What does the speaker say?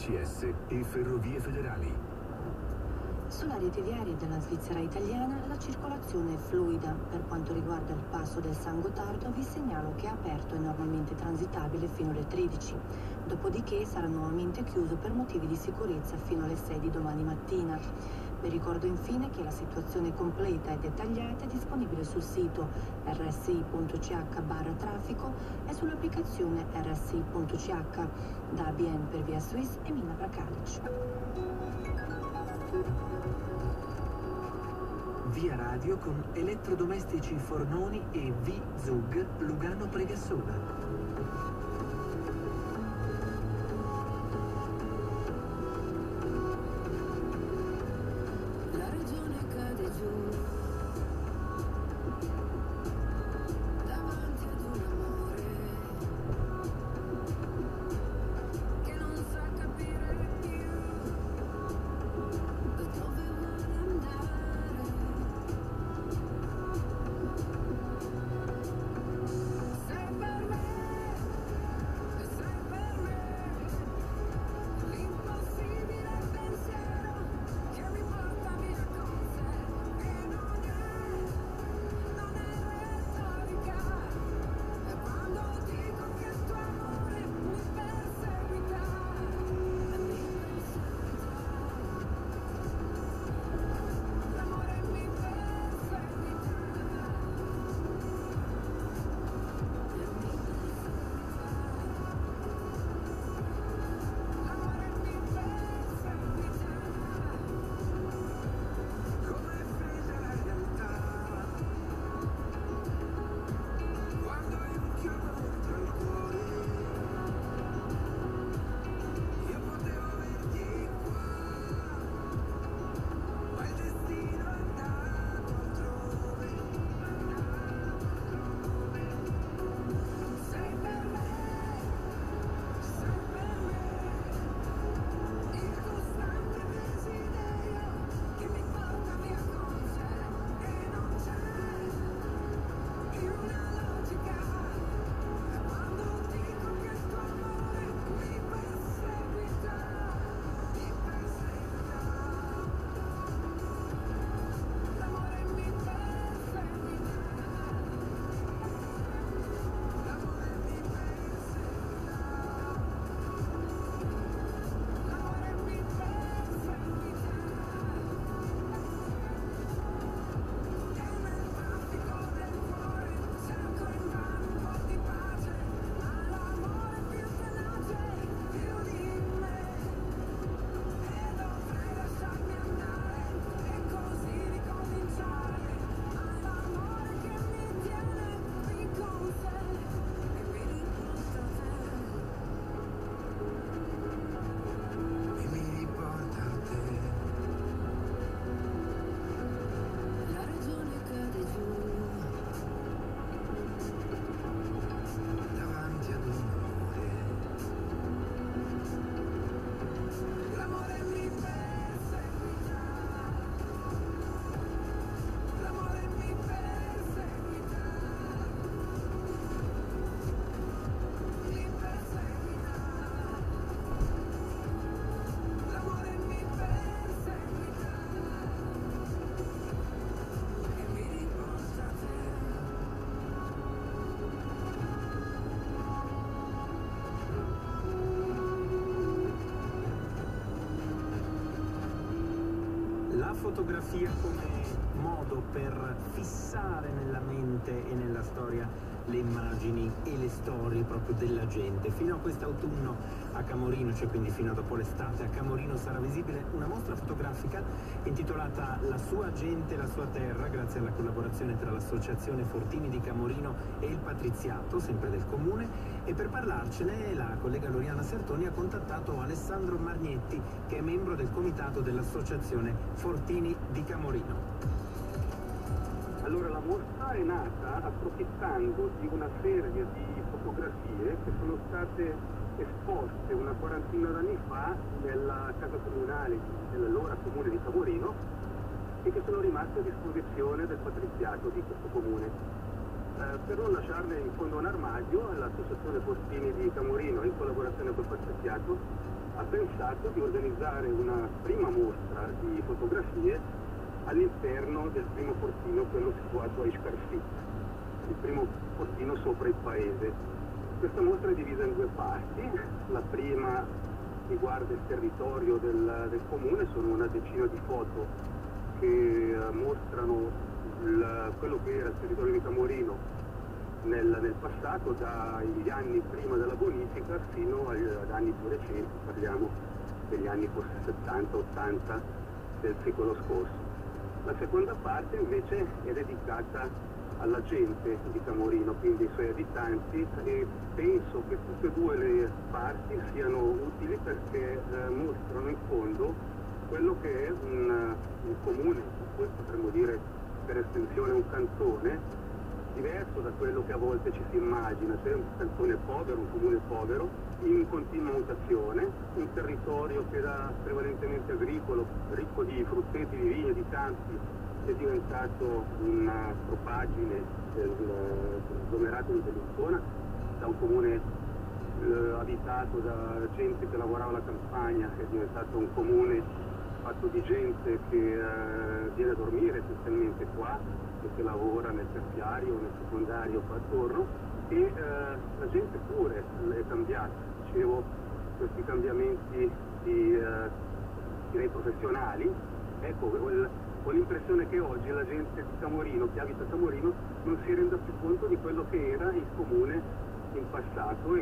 Ferrovie Federali. Sulla rete viaria della Svizzera italiana la circolazione è fluida. Per quanto riguarda il passo del San Gotardo vi segnalo che è aperto e normalmente transitabile fino alle 13. Dopodiché sarà nuovamente chiuso per motivi di sicurezza fino alle 6 di domani mattina. Vi ricordo infine che la situazione completa e dettagliata è disponibile sul sito rsi.ch barra traffico e sull'applicazione rsi.ch da ABN per Via Suisse e Mina Prakalic. Via radio con elettrodomestici Fornoni e V-Zug Lugano Pregassona. Fotografia come modo per fissare nella mente e nella storia le immagini e le storie proprio della gente. Fino a quest'autunno a Camorino, cioè quindi fino a dopo l'estate, a Camorino sarà visibile una mostra fotografica intitolata La sua gente, la sua terra, grazie alla collaborazione tra l'associazione Fortini di Camorino e il Patriziato, sempre del comune, e per parlarcene la collega Loriana Sertoni ha contattato Alessandro Margnetti, che è membro del comitato dell'associazione Fortini di Camorino. La mostra è nata approfittando di una serie di fotografie che sono state esposte una quarantina d'anni fa nella casa comunale dell'allora comune di Camorino e che sono rimaste a disposizione del patriziato di questo comune. Eh, per non lasciarle in fondo a un armadio, l'associazione Postini di Camorino, in collaborazione col patriziato, ha pensato di organizzare una prima mostra di fotografie all'interno del primo portino, quello situato a Iscarfit, il primo portino sopra il paese. Questa mostra è divisa in due parti, la prima riguarda il territorio del, del comune, sono una decina di foto che uh, mostrano il, quello che era il territorio di Camorino nel, nel, passato, dagli anni prima della bonifica fino agli, ad anni più recenti, parliamo degli anni forse 70-80 del secolo scorso. La seconda parte invece è dedicata alla gente di Camorino, quindi ai suoi abitanti e penso che tutte e due le parti siano utili perché eh, mostrano in fondo quello che è un, un comune, poi potremmo dire per estensione un cantone, diverso da quello che a volte ci si immagina, cioè un cantone povero, un comune povero, in continua mutazione, un territorio che era prevalentemente agricolo, ricco di frutteti, di vigne, di campi, è diventato una propagine del agglomerato di Belluzzona, da un comune eh, abitato da gente che lavorava alla campagna, è diventato un comune fatto di gente che eh, viene a dormire essenzialmente qua, e che lavora nel terziario, nel secondario qua attorno, e eh, la gente pure è cambiata dicevo, questi cambiamenti di, eh, direi professionali, ecco, ho l'impressione che oggi la gente di Camorino, che abita a Camorino, non si renda più conto di quello che era il comune in passato